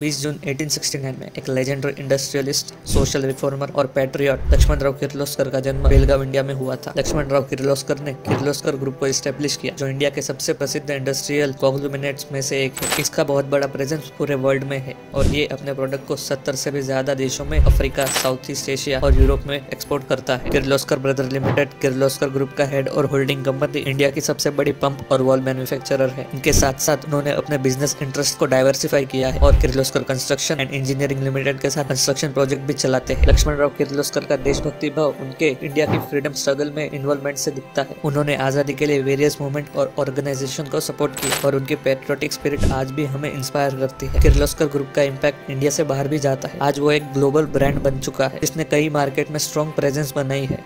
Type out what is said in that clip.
20 जून 1869 में एक legendary industrialist social reformer और पैट्रियट लक्ष्मण राव किर्लोस्कर का जन्म बेलगांव, इंडिया में हुआ था। लक्ष्मण राव किर्लोस्कर ने किर्लोस्कर ग्रुप को स्टेब्लिश किया, जो इंडिया के सबसे प्रसिद्ध इंडस्ट्रियल कॉन्ग्लूमिनेट्स में से एक है। इसका बहुत बड़ा प्रेजेंस पूरे वर्ल्ड में है और ये अपने प्रोडक्ट को सत्तर से भी ज़्यादा देशों में, अफ्रीका साउथ ईस्ट एशिया और यूरोप में एक्सपोर्ट करता है। Kirloskar brother limited Kirloskar group का हेड और होल्डिंग कंपनी इंडिया की सबसे बड़ी पंप और वॉल मैन्युफैक्चरर है। इनके साथ साथ उन्होंने अपने बिज़नेस इंटरेस्ट को डाइवर्सिफाई किया है और Kirloskar Kirloskar construction and engineering limited के साथ कंस्ट्रक्शन प्रोजेक्ट भी चलाते हैं। लक्ष्मण राव किर्लोस्कर का देशभक्ति भाव उनके इंडिया की फ्रीडम स्ट्रगल में इन्वॉल्वमेंट से दिखता है। उन्होंने आज़ादी के लिए वेरियस मूवमेंट और ऑर्गेनाइजेशन को सपोर्ट किया और उनकी पेट्रोटिक स्पिरिट आज भी हमें इंस्पायर करती है। किर्लोस्कर ग्रुप का इम्पैक्ट इंडिया से बाहर भी जाता है। आज वो एक ग्लोबल ब्रांड बन चुका है। जिसने कई मार्केट में स्ट्रॉन्ग प्रेजेंस बनाई है।